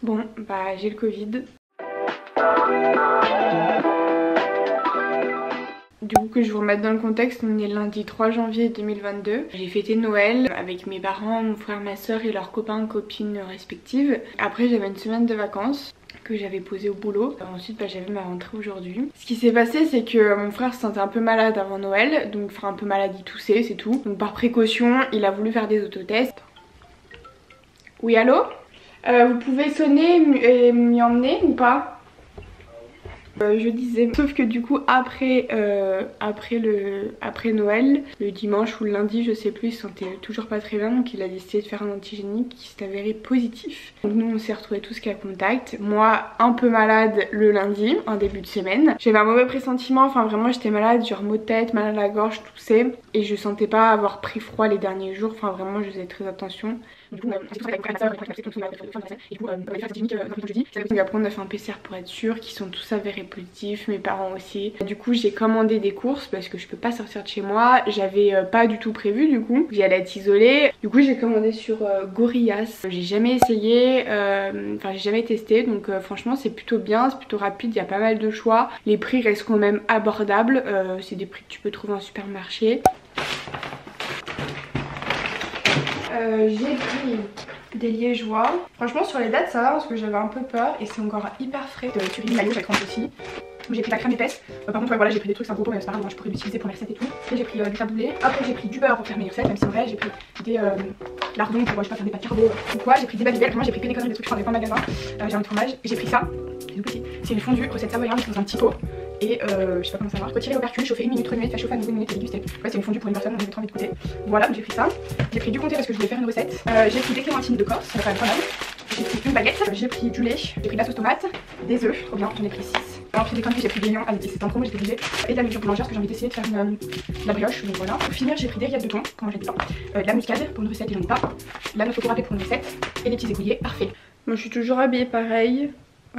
Bon, bah j'ai le Covid. Du coup que je vous remette dans le contexte, on est lundi 3 janvier 2022. J'ai fêté Noël avec mes parents, mon frère, ma soeur et leurs copains, copines respectives. Après j'avais une semaine de vacances que j'avais posé au boulot. Ensuite bah, j'avais ma rentrée aujourd'hui. Ce qui s'est passé c'est que mon frère se sentait un peu malade avant Noël, donc enfin un peu malade, il toussait, c'est tout. Donc par précaution, il a voulu faire des autotests. Oui allô? Vous pouvez sonner et m'y emmener ou pas? Euh, je disais, sauf que du coup après, euh, après, le, après Noël, le dimanche ou le lundi, je sais plus, il se sentait toujours pas très bien donc il a décidé de faire un antigénique qui s'est avéré positif. Donc nous on s'est retrouvés tous qu'à contact. Moi un peu malade le lundi, en début de semaine. J'avais un mauvais pressentiment, enfin vraiment j'étais malade, genre maux de tête, mal à la gorge, tout Et je sentais pas avoir pris froid les derniers jours, enfin vraiment je faisais très attention. Du coup, on a fait un PCR pour être sûr qu'ils sont tous avérés positifs, mes parents aussi. Du coup, j'ai commandé des courses parce que je peux pas sortir de chez moi. J'avais euh, pas du tout prévu, du coup. J'allais être isolée. Du coup, j'ai commandé sur euh, Gorillaz. J'ai jamais essayé, euh, enfin, j'ai jamais testé. Donc, franchement, c'est plutôt bien, c'est plutôt rapide. Il y a pas mal de choix. Les prix restent quand même abordables. c'est des prix que tu peux trouver en supermarché. Euh, j'ai pris des liégeois. Franchement sur les dates ça va parce que j'avais un peu peur et c'est encore hyper frais. De Turin Maillot j'ai aussi. J'ai pris la crème épaisse. Euh, par contre voilà j'ai pris des trucs, c'est un gros mais c'est pas grave, moi, je pourrais l'utiliser pour mes recettes et tout. j'ai pris euh, du taboulé. Après j'ai pris du beurre pour faire mes recettes, même si en vrai j'ai pris des lardons pour je sais pas faire des pâtes carbo ou quoi. J'ai pris des babybel, moi j'ai pris que des conneries de trucs que je prends dans magasin. j'ai un fromage. J'ai pris ça. C'est une fondue recette savoyarde dans un petit pot et euh, je sais pas comment ça marche. Retirer l'opercule, chauffer une minute, 3 minutes, faire chauffer à nouveau une minute et déguster. Ouais, c'est une fondue pour une personne, donc j'ai trop envie de goûter. Voilà, j'ai pris ça. J'ai pris du comté parce que je voulais faire une recette. Euh, j'ai pris des clémentines de Corse, va quand même J'ai pris une baguette, j'ai pris du lait, j'ai pris de la sauce tomate, des œufs, trop bien, j'en ai pris 6. Alors, puis des conneries, j'ai pris des lions, allez, c'est en promo, j'étais obligée. Et de la levure boulangère parce que j'ai envie d'essayer de faire une, la brioche, donc voilà. Pour finir, j'ai pris des rillettes de thon, comment j'ai dit euh, de la muscade pour une recette et j'en ai pas. La noix pour une recette et des petits écouliers, parfait. Moi je suis toujours habillée pareil,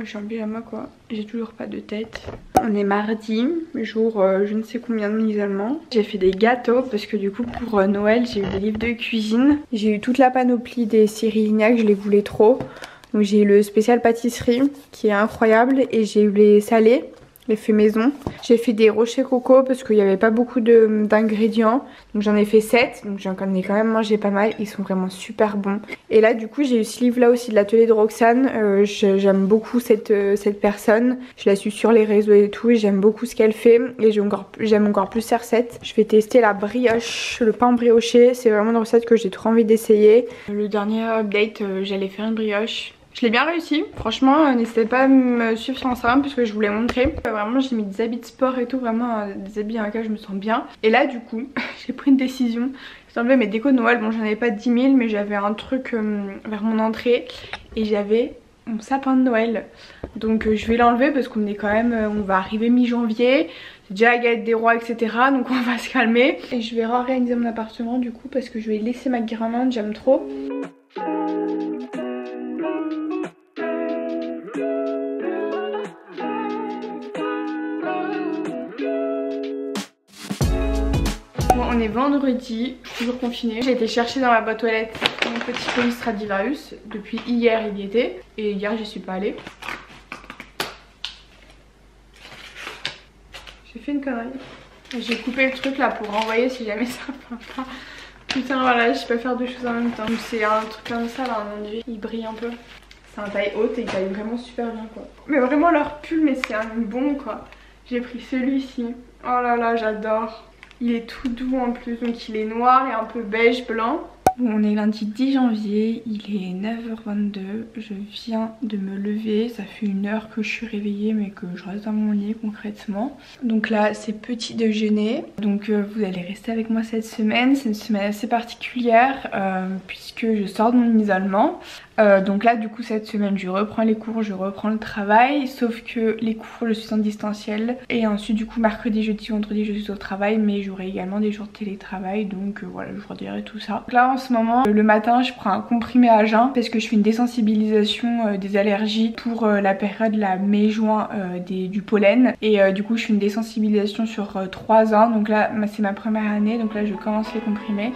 je suis en pyjama quoi, j'ai toujours pas de tête. On est mardi, jour euh, je ne sais combien de l'isolement. J'ai fait des gâteaux parce que du coup pour euh, Noël j'ai eu des livres de cuisine. J'ai eu toute la panoplie des séries Lignac, je les voulais trop. Donc j'ai eu le spécial pâtisserie qui est incroyable et j'ai eu les salés les fait maison. J'ai fait des rochers coco parce qu'il n'y avait pas beaucoup d'ingrédients. Donc j'en ai fait 7. Donc j'en ai quand même mangé pas mal. Ils sont vraiment super bons. Et là du coup j'ai eu ce livre là aussi de l'atelier de Roxane. Euh, j'aime beaucoup cette, euh, cette personne. Je la suis sur les réseaux et tout. Et j'aime beaucoup ce qu'elle fait. Et j'aime encore, plus ses recettes. Je vais tester la brioche, le pain brioché. C'est vraiment une recette que j'ai trop envie d'essayer. Le dernier update, euh, j'allais faire une brioche. Je l'ai bien réussi, franchement euh, n'hésitez pas à me suivre sur Instagram puisque je vous l'ai montré. Euh, vraiment j'ai mis des habits de sport et tout, vraiment euh, des habits dans lesquels je me sens bien. Et là du coup j'ai pris une décision, j'ai enlevé mes décos de Noël, bon j'en avais pas 10 000 mais j'avais un truc vers mon entrée et j'avais mon sapin de Noël. Donc je vais l'enlever parce qu'on est quand même, on va arriver mi-janvier, c'est déjà la galette des rois etc. Donc on va se calmer. Et je vais réorganiser mon appartement du coup parce que je vais laisser ma guirlande, j'aime trop. On est vendredi, toujours confiné. J'ai été chercher dans ma boîte aux lettres mon petit colis Stradivarius. Depuis hier, il y était. Et hier, j'y suis pas allée. J'ai fait une connerie. J'ai coupé le truc là pour renvoyer si jamais ça pas. Putain, voilà, je peux pas faire deux choses en même temps. C'est un truc comme ça là, un enduit. Il brille un peu. C'est un taille haute et il taille vraiment super bien quoi. Mais vraiment leur pull, mais c'est un bon quoi. J'ai pris celui-ci. Oh là là, j'adore. Il est tout doux en plus, donc il est noir et un peu beige blanc. On est lundi 10 janvier, il est 9h22, je viens de me lever, ça fait une heure que je suis réveillée mais que je reste dans mon lit concrètement. Donc là c'est petit déjeuner, donc euh, vous allez rester avec moi cette semaine, c'est une semaine assez particulière euh, puisque je sors de mon isolement. Euh, donc là du coup cette semaine je reprends les cours, je reprends le travail Sauf que les cours je suis en distanciel Et ensuite du coup mercredi, jeudi, vendredi je suis au travail Mais j'aurai également des jours de télétravail Donc voilà je vous redirai tout ça Là moment le matin je prends un comprimé à jeun Parce que je fais une désensibilisation euh, des allergies Pour la période la mai-juin du pollen. Et du coup je fais une désensibilisation sur 3 ans. Donc là c'est ma première année. Donc là je commence les comprimés.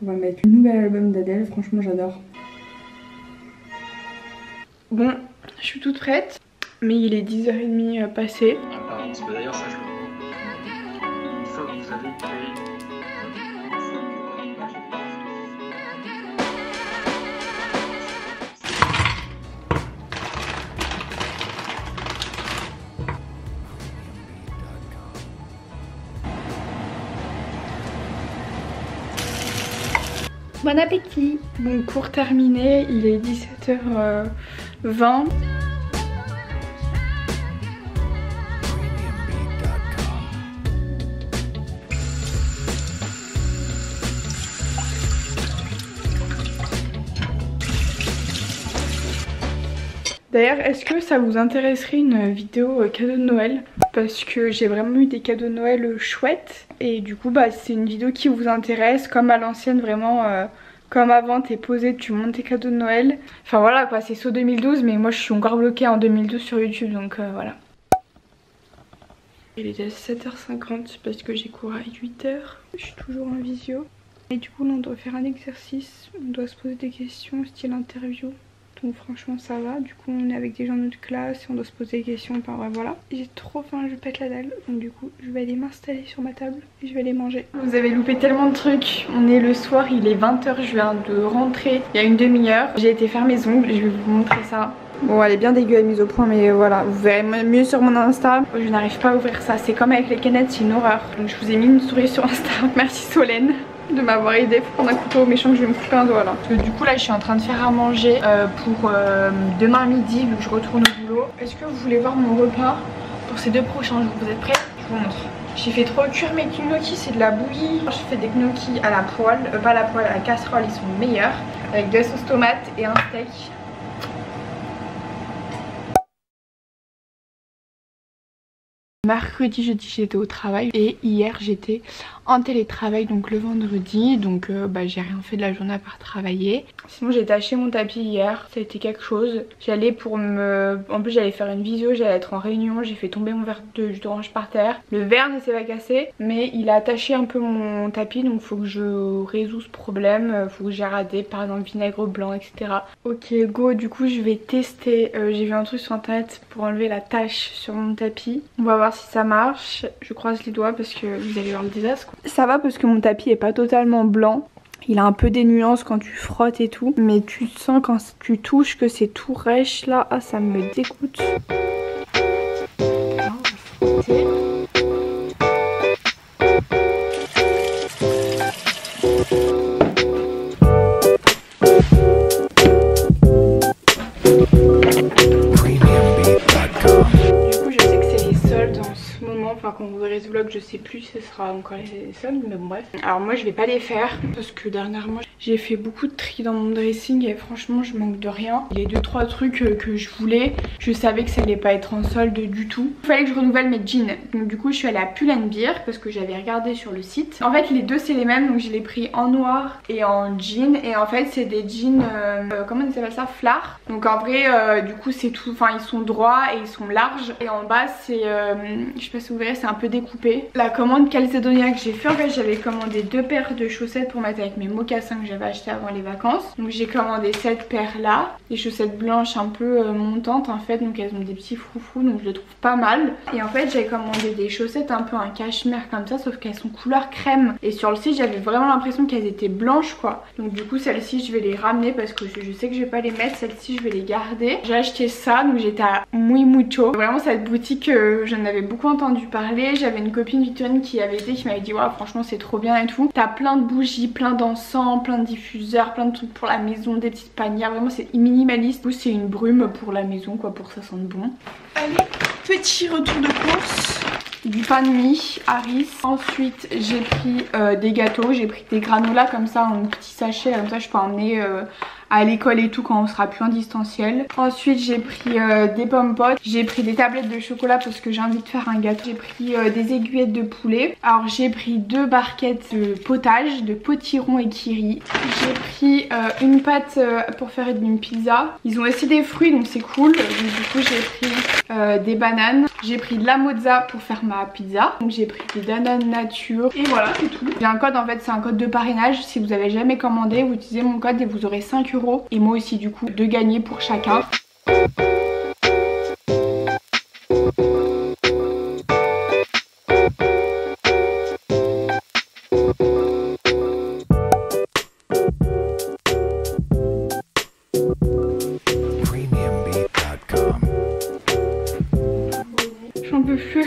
On va mettre le nouvel album d'Adèle, franchement j'adore. Bon, je suis toute prête, mais il est 10h30 euh, passé. Ah, d'ailleurs ça je Bon appétit Bon cours terminé, il est 17h20. D'ailleurs, est-ce que ça vous intéresserait une vidéo euh, cadeau de Noël? Parce que j'ai vraiment eu des cadeaux de Noël euh, chouettes. Et du coup, bah, c'est une vidéo qui vous intéresse, comme à l'ancienne, vraiment... Euh, comme avant, t'es posé, tu montes tes cadeaux de Noël. Enfin voilà quoi, c'est saut 2012, mais moi je suis encore bloquée en 2012 sur YouTube, donc voilà. Il est à 7h50 parce que j'ai cours à 8h. Je suis toujours en visio. Et du coup, on doit faire un exercice. On doit se poser des questions, style interview. Donc franchement ça va, du coup on est avec des gens de notre classe et on doit se poser des questions, enfin voilà. J'ai trop faim, je pète la dalle, donc du coup je vais aller m'installer sur ma table et je vais aller manger. Vous avez loupé tellement de trucs, on est le soir, il est 20h, je viens de rentrer il y a une demi-heure. J'ai été faire mes ongles, je vais vous montrer ça. Bon elle est bien dégueu, mise au point mais voilà, vous verrez mieux sur mon Insta. Je n'arrive pas à ouvrir ça, c'est comme avec les canettes, c'est une horreur. Donc je vous ai mis une souris sur Insta, merci Solène de m'avoir aidé pour prendre un couteau méchant que je vais me couper un doigt là. du coup là je suis en train de faire à manger euh, pour euh, demain midi vu que je retourne au boulot. Est-ce que vous voulez voir mon repas pour ces deux prochains jours? Vous êtes prêts? Je vous montre. J'ai fait trop cuire mes gnocchis, c'est de la bouillie. Je fais des gnocchis à la poêle, euh, pas à la poêle, à la casserole, ils sont meilleurs. Avec de la sauce tomate et un steak. Mercredi, jeudi j'étais au travail et hier j'étais en télétravail donc le vendredi donc euh, bah, j'ai rien fait de la journée à part travailler. Sinon j'ai taché mon tapis hier, ça a été quelque chose. J'allais pour me... En plus j'allais faire une visio, j'allais être en réunion, j'ai fait tomber mon verre de jus d'orange par terre. Le verre ne s'est pas cassé mais il a attaché un peu mon tapis donc faut que je résous ce problème, faut que j'ai par exemple vinaigre blanc etc. Ok go du coup je vais tester, euh, j'ai vu un truc sur internet pour enlever la tache sur mon tapis. On va voir si ça marche, je croise les doigts parce que vous allez voir le désastre. Ça va parce que mon tapis est pas totalement blanc. Il a un peu des nuances quand tu frottes et tout. Mais tu sens quand tu touches que c'est tout rêche là. Ah ça me dégoûte. Sera encore les soldes mais bon bref. Alors moi je vais pas les faire parce que dernièrement j'ai fait beaucoup de tri dans mon dressing et franchement je manque de rien. Les deux trois trucs euh, que je voulais. Je savais que ça allait pas être en solde du tout. Il fallait que je renouvelle mes jeans. Donc du coup je suis allée à Pull&Bear parce que j'avais regardé sur le site. En fait les deux c'est les mêmes donc je l'ai pris en noir et en jean. Et en fait c'est des jeans euh, euh, comment on appelle ça flare. Donc en vrai du coup c'est tout enfin ils sont droits et ils sont larges. Et en bas c'est je sais pas si vous verrez c'est un peu découpé. La commande Calcedonia que j'ai fait, en fait j'avais commandé deux paires de chaussettes pour mettre avec mes mocassins que j'avais acheté avant les vacances. Donc j'ai commandé cette paire là, des chaussettes blanches un peu euh, montantes en fait, donc elles ont des petits froufrous donc je les trouve pas mal. Et en fait j'ai commandé des chaussettes un peu un cachemire comme ça, sauf qu'elles sont couleur crème. Et sur le site j'avais vraiment l'impression qu'elles étaient blanches quoi. Donc du coup celles-ci je vais les ramener parce que je sais que je vais pas les mettre, celles-ci je vais les garder. J'ai acheté ça, donc j'étais à Muy Mucho. Vraiment cette boutique, euh, j'en avais beaucoup entendu parler j'avais une copine Victorine qui avait qui m'avait dit ouais franchement c'est trop bien et tout. T'as plein de bougies, plein d'encens, plein de diffuseurs, plein de trucs pour la maison, des petites panières. Vraiment c'est minimaliste. C'est une brume pour la maison quoi pour que ça sente bon. Allez, petit retour de course du pain de mie Harris. Ensuite j'ai pris euh, des gâteaux, j'ai pris des granolas comme ça en petit sachet, comme ça je peux emmener euh, à l'école et tout quand on sera plus en distanciel. Ensuite j'ai pris euh, des pommes potes, j'ai pris des tablettes de chocolat parce que j'ai envie de faire un gâteau. J'ai pris euh, des aiguillettes de poulet. Alors j'ai pris deux barquettes de potage, de potiron et kiri. J'ai pris euh, une pâte pour faire une pizza. Ils ont aussi des fruits donc c'est cool. Du coup j'ai pris des bananes. J'ai pris de la mozza pour faire ma pizza. Donc j'ai pris des bananes nature. Et voilà c'est tout. J'ai un code en fait c'est un code de parrainage. Si vous avez jamais commandé vous utilisez mon code et vous aurez 5 euros. Et moi aussi du coup de gagner pour chacun. J'en peux plus.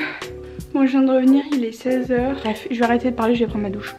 Bon, je viens de revenir, il est 16h. Bref, je vais arrêter de parler, je vais prendre ma douche.